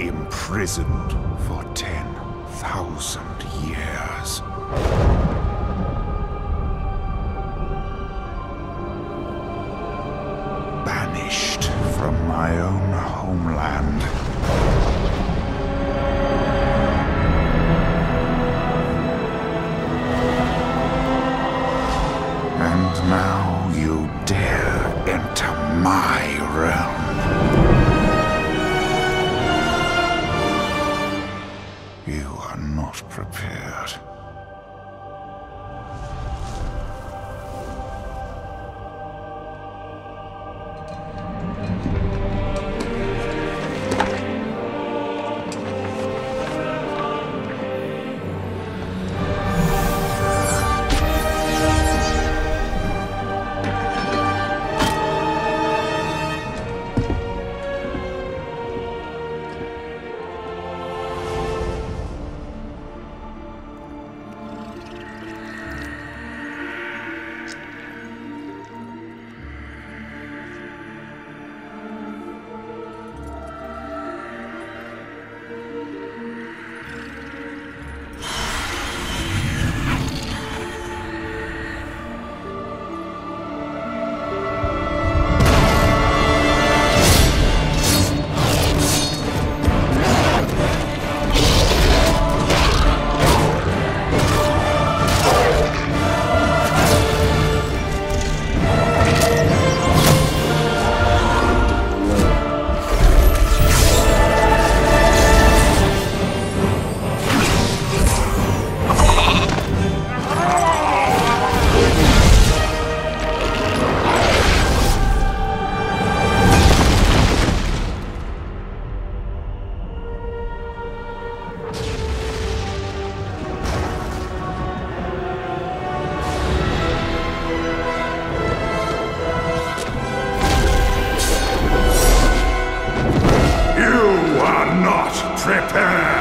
imprisoned for 10,000 years. Banished from my own homeland. And now you dare enter my realm. You are not prepared. Prepare!